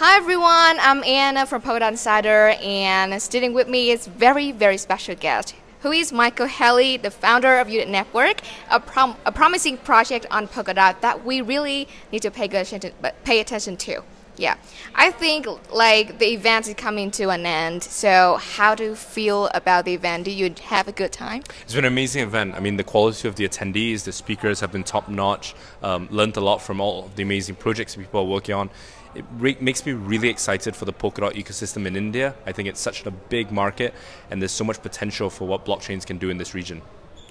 Hi everyone, I'm Anna from Polkadot Insider, and sitting with me is very, very special guest, who is Michael Healy, the founder of Unit Network, a, prom a promising project on Polkadot that we really need to pay attention, pay attention to. Yeah, I think like the event is coming to an end. So how do you feel about the event? Do you have a good time? It's been an amazing event. I mean, the quality of the attendees, the speakers have been top notch. Um, learned a lot from all of the amazing projects people are working on. It makes me really excited for the Polkadot ecosystem in India. I think it's such a big market, and there's so much potential for what blockchains can do in this region.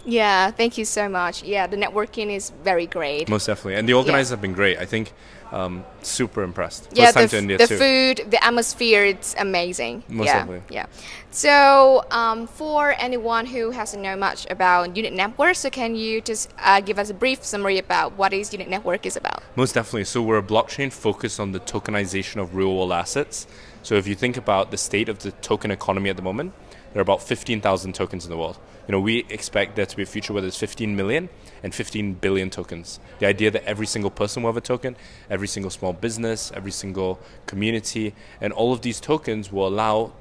Yeah, thank you so much. Yeah, the networking is very great. Most definitely, and the organizers yeah. have been great. I think um, super impressed. Yeah, First the, the food, the atmosphere, it's amazing. Most yeah, definitely. Yeah. So, um, for anyone who hasn't know much about Unit Network, so can you just uh, give us a brief summary about what is Unit Network is about? Most definitely. So, we're a blockchain focused on the tokenization of real world assets. So, if you think about the state of the token economy at the moment, there are about 15,000 tokens in the world. You know, we expect there to be a future where there's 15 million and 15 billion tokens. The idea that every single person will have a token, every single small business, every single community, and all of these tokens will allow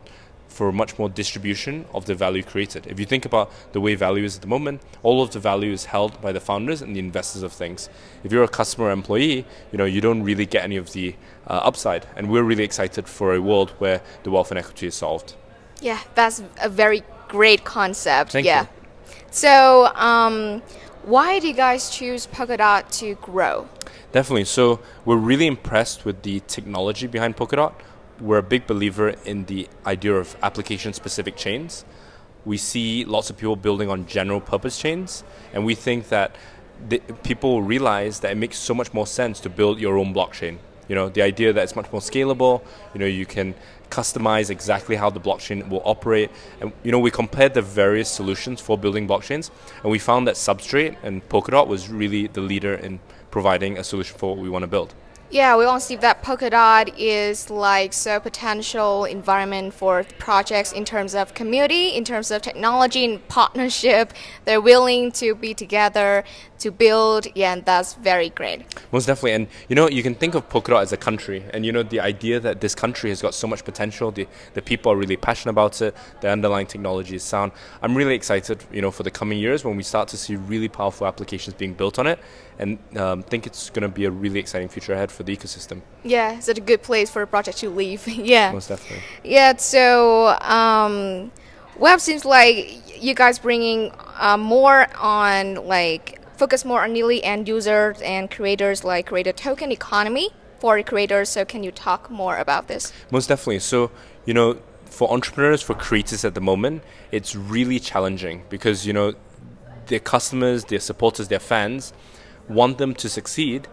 for much more distribution of the value created. If you think about the way value is at the moment, all of the value is held by the founders and the investors of things. If you're a customer employee, you know you don't really get any of the uh, upside, and we're really excited for a world where the wealth and equity is solved. Yeah, that's a very great concept. Thank yeah. You. So, um, why do you guys choose Polkadot to grow? Definitely. So, we're really impressed with the technology behind Polkadot. We're a big believer in the idea of application specific chains. We see lots of people building on general purpose chains, and we think that people realize that it makes so much more sense to build your own blockchain. You know, the idea that it's much more scalable, you know, you can customize exactly how the blockchain will operate. And you know, we compared the various solutions for building blockchains, and we found that Substrate and Polkadot was really the leader in providing a solution for what we want to build. Yeah, we want to see that Polkadot is like so potential environment for projects in terms of community, in terms of technology and partnership. They're willing to be together to build, yeah, and that's very great. Most definitely, and you know, you can think of Polkadot as a country, and you know, the idea that this country has got so much potential, the the people are really passionate about it, the underlying technology is sound. I'm really excited, you know, for the coming years when we start to see really powerful applications being built on it, and um, think it's going to be a really exciting future ahead for the ecosystem. Yeah, it's a good place for a project to leave. yeah, most definitely. Yeah, so. Um, Web seems like you guys bringing uh, more on like focus more on nearly end users and creators, like create a token economy for creators. So can you talk more about this? Most definitely. So you know, for entrepreneurs, for creators at the moment, it's really challenging because you know their customers, their supporters, their fans want them to succeed,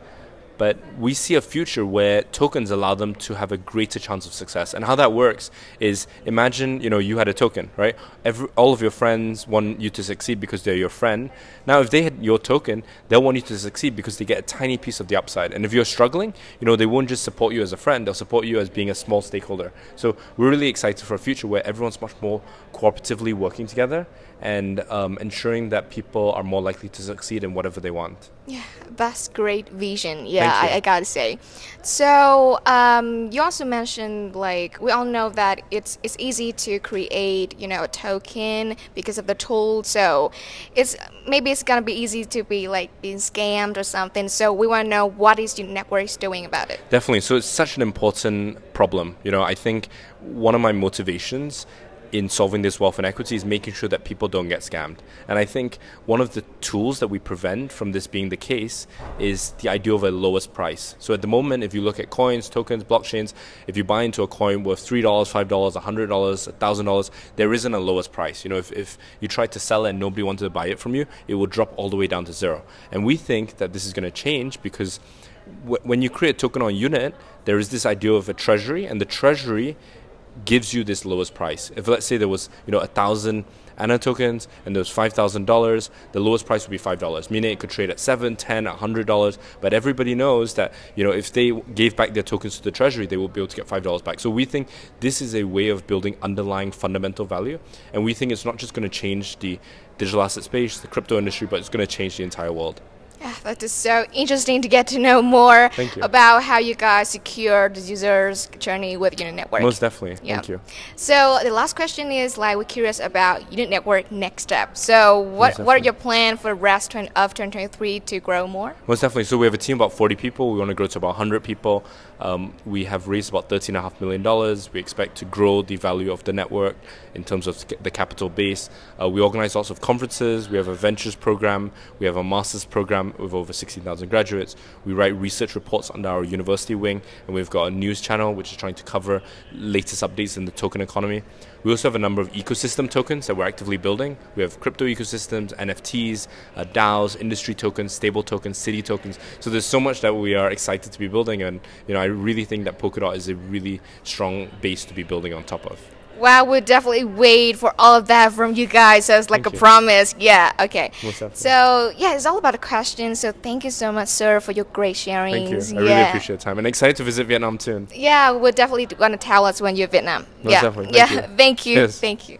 but we see a future where tokens allow them to have a greater chance of success. And how that works is imagine, you know, you had a token, right? Every, all of your friends want you to succeed because they're your friend. Now, if they had your token, they'll want you to succeed because they get a tiny piece of the upside. And if you're struggling, you know, they won't just support you as a friend, they'll support you as being a small stakeholder. So we're really excited for a future where everyone's much more cooperatively working together and um, ensuring that people are more likely to succeed in whatever they want. Yeah, that's great vision. Yeah, I, I, gotta say. So um, you also mentioned like we all know that it's it's easy to create you know a token because of the tool. So it's maybe it's gonna be easy to be like being scammed or something. So we want to know what is your network is doing about it. Definitely. So it's such an important problem. You know, I think one of my motivations in solving this wealth inequity is making sure that people don't get scammed. And I think one of the tools that we prevent from this being the case is the idea of a lowest price. So at the moment, if you look at coins, tokens, blockchains, if you buy into a coin worth $3, $5, $100, $1,000, there isn't a lowest price. You know, if, if you try to sell it and nobody wanted to buy it from you, it will drop all the way down to zero. And we think that this is going to change because when you create a token on unit, there is this idea of a treasury, and the treasury gives you this lowest price. If let's say there was you know a thousand ANA tokens and there was five thousand dollars, the lowest price would be five dollars. Meaning it could trade at seven, ten, a hundred dollars. But everybody knows that you know if they gave back their tokens to the treasury, they will be able to get five dollars back. So we think this is a way of building underlying fundamental value, and we think it's not just going to change the digital asset space, the crypto industry, but it's going to change the entire world. That is so interesting to get to know more about how you guys secure the user's journey with Unit Network. Most definitely. Yeah. Thank you. So the last question is like we're curious about Unit Network next step. So what what are your plan for the rest of 2023 to grow more? Most definitely. So we have a team of about 40 people. We want to grow to about 100 people. Um, we have raised about $13.5 million. We expect to grow the value of the network in terms of the capital base. Uh, we organize lots of conferences. We have a ventures program. We have a master's program with over 16,000 graduates. We write research reports under our university wing. And we've got a news channel which is trying to cover latest updates in the token economy. We also have a number of ecosystem tokens that we're actively building. We have crypto ecosystems, NFTs, uh, DAOs, industry tokens, stable tokens, city tokens. So there's so much that we are excited to be building, and you know I really think that Polkadot is a really strong base to be building on top of. Well, we'll definitely wait for all of that from you guys. So it's like Thank a you. promise. Yeah. Okay. So yeah, it's all about the questions. So thank you so much, sir, for your great sharing. Thank you. I yeah. really appreciate time, and excited to visit Vietnam soon. Yeah, we're definitely going to tell us when you're in Vietnam. Most yeah. definitely. Yeah. Thank you. Thank you. Yes. Thank you.